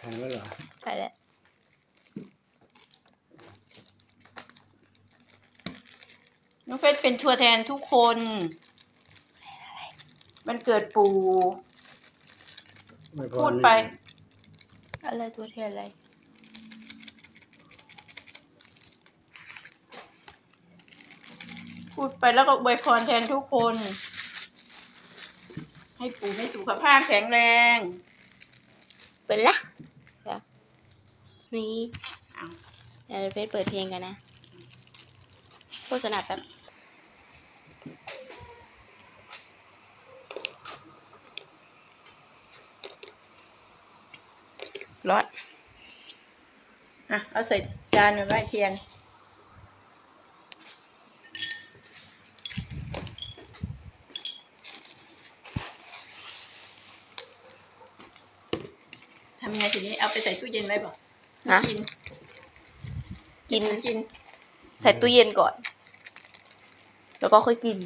ถ่ายแล้วเหรอไปแล้วน้องเฟสเป็นตัวแทนทุกคน มันเกิดปู่อวยพรพูดไป อะไรตัวแทนอะไร พูดไปแล้วก็อวยพรแทนทุกคน ให้ปู่ให้สุขภาพแข็งแรง เปิดละเดี๋ยว นี่อ้าวเดี๋ยวเฟซเปิดเพลงกันนะ โฆษณาแป๊บร้อนอะ เอาใส่จานหน่อยไว้เทียนทำยังไงทีนี้เอาไปใส่ตู้เย็นไว้บอก ฮะกิน กิน กิน ใส่ตู้เย็นก่อน แล้วก็ค่อยกิน